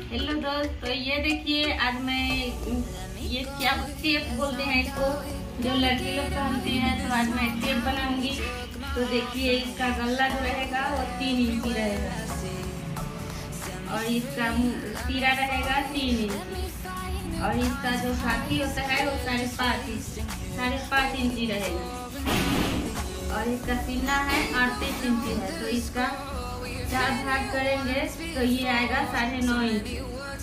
Hello दोस्त तो ये देखिए, आज मैं ये क्या टेप बोलते हैं इसको। जो लड़की लोग पहनते हैं तो आज मैं टेप बनाऊँगी। तो देखिए, इसका गला जो रहेगा, वो तीन इंची रहेगा। और इसका तीरा रहेगा तीन इंची। और इसका जो साथी होता है, वो साढ़े पाँच इंच, साढ़े पाँच इंची रहेगा। और इसका सीना है, अड़तीस इंची है तो इसका चार भाग करेंगे तो ये आएगा साढ़े नौ इंच।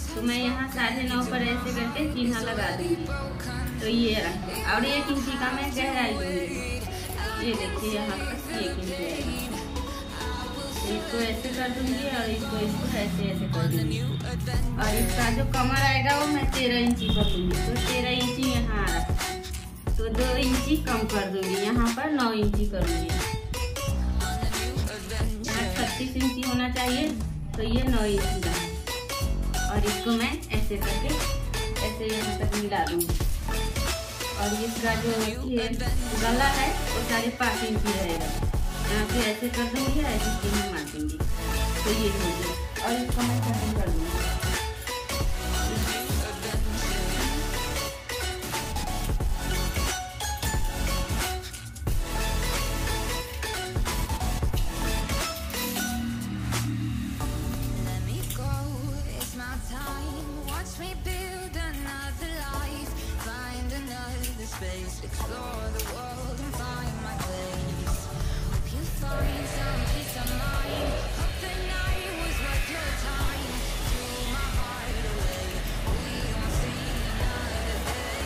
तो मैं यहाँ साढ़े नौ पर ऐसे करके चिन्ह लगा दूँगी। तो ये और एक इंची का मैं गहराई दूँगी। ये देखिए यहाँ पर एक इंच इसको ऐसे कर दूँगी और इसको इसको ऐसे ऐसे कर दूँगी। और इसका जो कमर आएगा वो मैं तेरह इंची कर दूँगी। तो तेरह इंची यहाँ आ रहा तो दो इंची कम कर दूँगी। यहाँ पर नौ इंची करूँगी। छत्तीस इंची होना चाहिए तो ये नौ इंची का और इसको मैं ऐसे करके, ऐसे यहाँ तक मिला दूँगी और इसका जो गला है, वो साढ़े पाँच इंची रहेगा। यहाँ पे ऐसे कर दूँगी, ऐसे चिन्ह मार दूँगी। तो ये हो गया। और इसको मैं कटिंग कर दूँगी। Unspoken. You took my place. Your stories are peace on line. Throw my heart, away. We all see another day.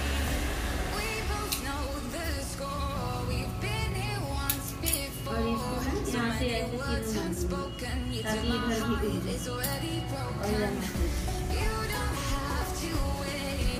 We both know the score. We've been here once before. So many words unspoken. it's already broken. You don't have to wait.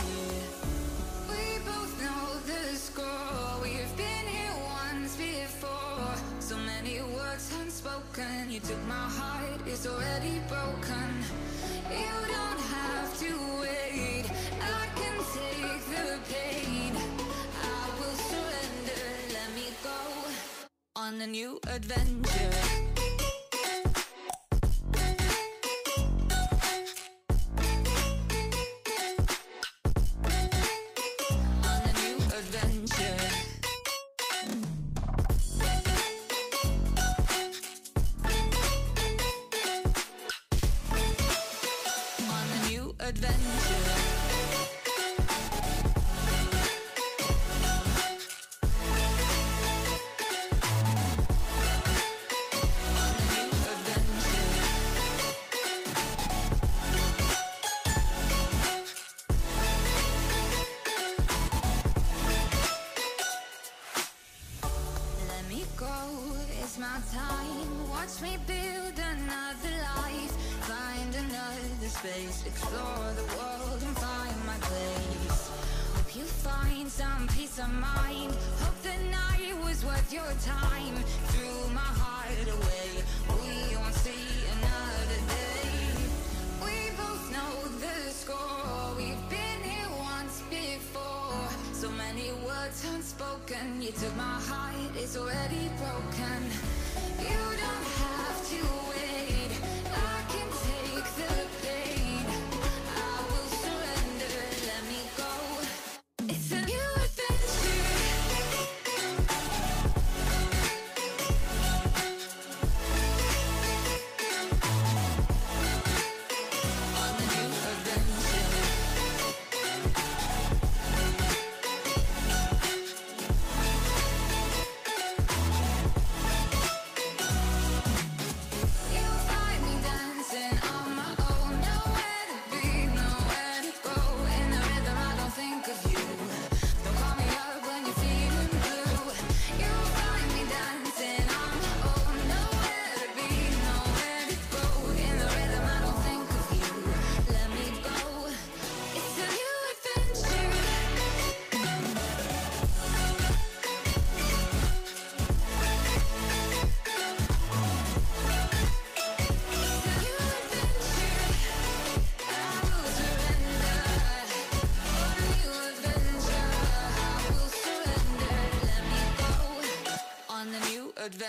You took my heart, it's already broken. You don't have to wait. I can take the pain. I will surrender. Let me go on a new adventure. of mine Hope the night was worth your time. Threw my heart away. We won't see another day. We both know the score. We've been here once before. So many words unspoken. You took my heart, it's already broken.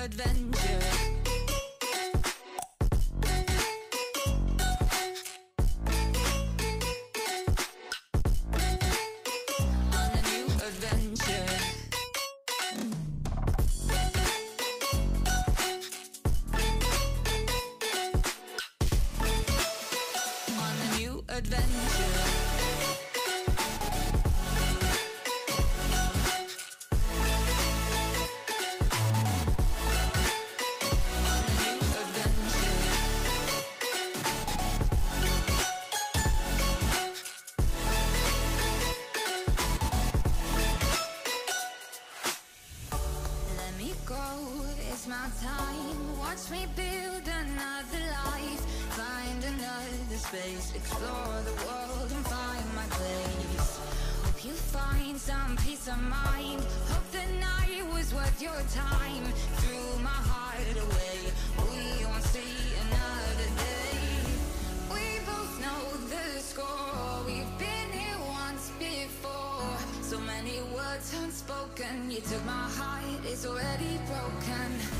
adventure. your time. Threw my heart away. We won't see another day. We both know the score. We've been here once before. So many words unspoken. You took my heart. It's already broken.